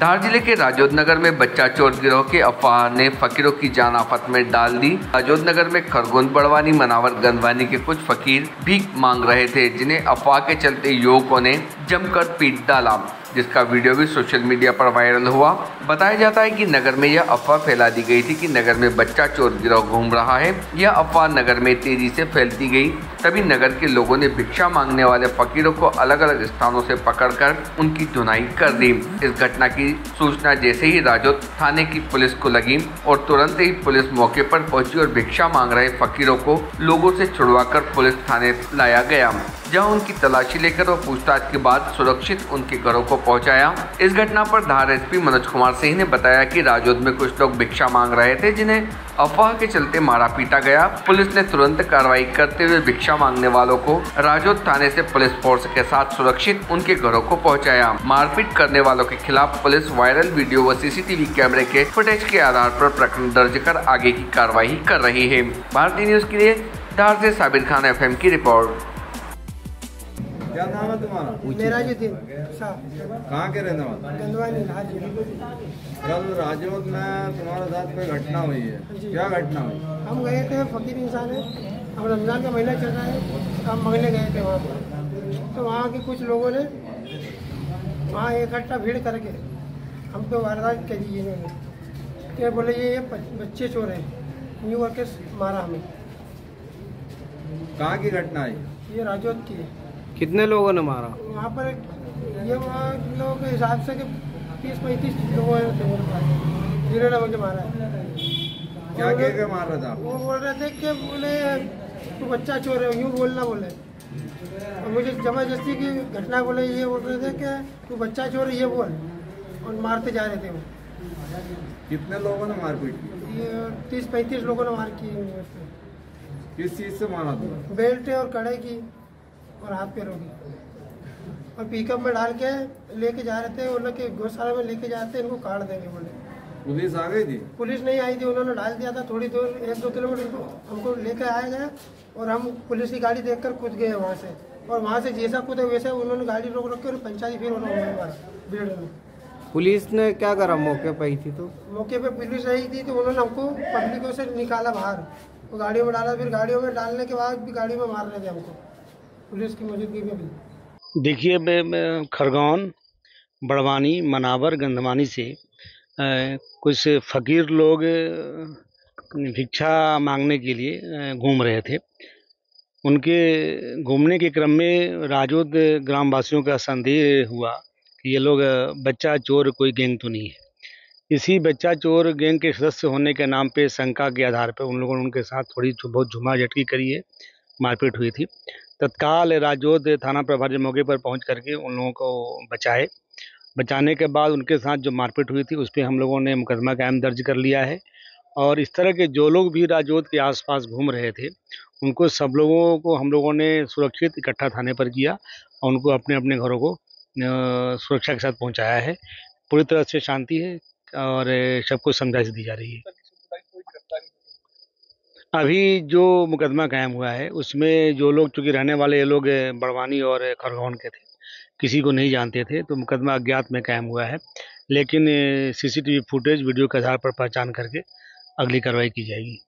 धार ज़िले के राजोद नगर में बच्चा चोर गिरोह के अफवाह ने फकीरों की जान आफत में डाल दी। राजोद नगर में खरगोन बड़वानी, मनावर गंदवानी के कुछ फकीर भीख मांग रहे थे, जिन्हें अफवाह के चलते युवकों ने जमकर पीट डाला। जिसका वीडियो भी सोशल मीडिया पर वायरल हुआ। बताया जाता है कि नगर में यह अफवाह फैला दी गई थी कि नगर में बच्चा चोर गिरोह घूम रहा है। यह अफवाह नगर में तेज़ी से फैलती गई। तभी नगर के लोगों ने भिक्षा मांगने वाले फकीरों को अलग अलग स्थानों से पकड़कर उनकी धुनाई कर दी। इस घटना की सूचना जैसे ही राजौत थाने की पुलिस को लगी और तुरंत ही पुलिस मौके पर पहुँची और भिक्षा मांग रहे फकीरों को लोगों से छुड़वाकर पुलिस थाने लाया गया। जहाँ उनकी तलाशी लेकर और पूछताछ के बाद सुरक्षित उनके घरों को पहुँचाया। इस घटना पर धार एसपी मनोज कुमार सिंह ने बताया कि राजौद में कुछ लोग भिक्षा मांग रहे थे, जिन्हें अफवाह के चलते मारा पीटा गया। पुलिस ने तुरंत कार्रवाई करते हुए भिक्षा मांगने वालों को राजौद थाने से पुलिस फोर्स के साथ सुरक्षित उनके घरों को पहुँचाया। मारपीट करने वालों के खिलाफ पुलिस वायरल वीडियो व सीसीटीवी कैमरे के फुटेज के आधार पर प्रकरण दर्ज कर आगे की कार्रवाई कर रही है। भारतीय न्यूज़ के लिए धार से साबिर खान एफएम की रिपोर्ट। क्या नाम है तुम्हारा? मेरा जो दिन कहाँ के रहने वाले? कल राजौत में तुम्हारे साथ कोई घटना हुई है? क्या घटना हुई? हम गए थे फकीर इंसान है। हम रमज़ान का महीना चल रहा है। हम मंगने गए थे वहाँ पर। तो वहाँ के कुछ लोगों ने वहाँ इकट्ठा भीड़ करके हम तो वारदात कर दी इन्होंने क्या बोले ये बच्चे चोर हैं। न्यू करके मारा हमें। कहाँ की घटना है ये राजौत की है। कितने लोगों ने मारा? वहाँ पर ये वहाँ लोगों के हिसाब से तीस पैंतीस लोगों थे मेरे। पास जिन्होंने मुझे मारा क्या कह के मार रहा था वो बोल रहे थे कि बोले तू बच्चा चोर है यूँ बोलना बोले। और मुझे ज़बरदस्ती की घटना बोले ये बोल रहे थे कि तू बच्चा चोर है ये बोल। और मारते जा रहे थे वो। कितने लोगों ने मारपीट की? तीस पैंतीस लोगों ने मार की। किस चीज़ से मारा था? बेल्ट और कड़े की। और हाथ पैरों की और पिकअप में डाल के लेके जा रहे थे लोग के गौशाला में लेके जाते इनको काट देंगे बोले। पुलिस आ गई थी? पुलिस नहीं आई थी उन्होंने डाल दिया था थोड़ी दूर एक दो किलोमीटर को हमको लेकर आया गया और हम पुलिस की गाड़ी देखकर कूद गए वहाँ से। और वहाँ से जैसा कूदे वैसे उन्होंने गाड़ी रोक रोक कर पंचायती फिर उन्होंने भीड़ में। पुलिस ने क्या करा? मौके पर ही थी तो? मौके पे पुलिस रही थी तो उन्होंने हमको पब्लिकों से निकाला बाहर। वो गाड़ियों में डाला फिर गाड़ियों में डालने के बाद भी गाड़ी में मार रहे थे हमको। पुलिस की मौजूदगी में भी देखिए खरगोन, बड़वानी, मनावर, गंधमानी से कुछ फकीर लोग भिक्षा मांगने के लिए घूम रहे थे। उनके घूमने के क्रम में राजोद ग्रामवासियों का संदेह हुआ कि ये लोग बच्चा चोर कोई गैंग तो नहीं है। इसी बच्चा चोर गैंग के सदस्य होने के नाम पे शंका के आधार पर उन लोगों ने उनके साथ थोड़ी बहुत झुमा झटकी करी है, मारपीट हुई थी। तत्काल राजौद थाना प्रभारी मौके पर पहुँच करके उन लोगों को बचाए। बचाने के बाद उनके साथ जो मारपीट हुई थी, उस पर हम लोगों ने मुकदमा कायम दर्ज कर लिया है। और इस तरह के जो लोग भी राजौद के आसपास घूम रहे थे, उनको सब लोगों को हम लोगों ने सुरक्षित इकट्ठा थाने पर किया और उनको अपने अपने घरों को सुरक्षा के साथ पहुँचाया है। पूरी तरह से शांति है और सबको समझाइश दी जा रही है। अभी जो मुकदमा कायम हुआ है, उसमें जो लोग, चूँकि रहने वाले ये लोग बड़वानी और खरगोन के थे, किसी को नहीं जानते थे तो मुकदमा अज्ञात में कायम हुआ है। लेकिन सीसीटीवी फुटेज, वीडियो के आधार पर पहचान करके अगली कार्रवाई की जाएगी।